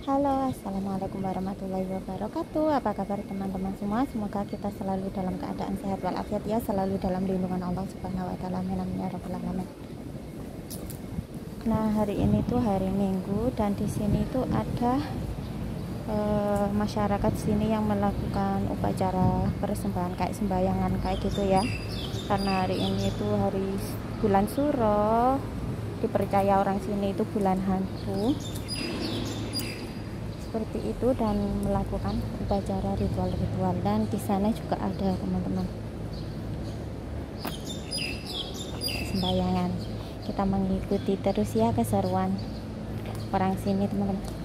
Halo assalamualaikum warahmatullahi wabarakatuh. Apa kabar teman-teman semua? Semoga kita selalu dalam keadaan sehat walafiat ya. Selalu dalam lindungan Allah subhanahu wa ta'ala. Ya alamin. Nah hari ini tuh hari minggu dan di sini tuh ada e, masyarakat sini yang melakukan upacara persembahan kayak sembayangan kayak gitu ya. Karena hari ini tuh hari bulan suro. Dipercaya orang sini itu bulan hantu seperti itu dan melakukan upacara ritual-ritual. Dan di sana juga ada teman-teman. Sembayangan. Kita mengikuti terus ya keseruan orang sini teman-teman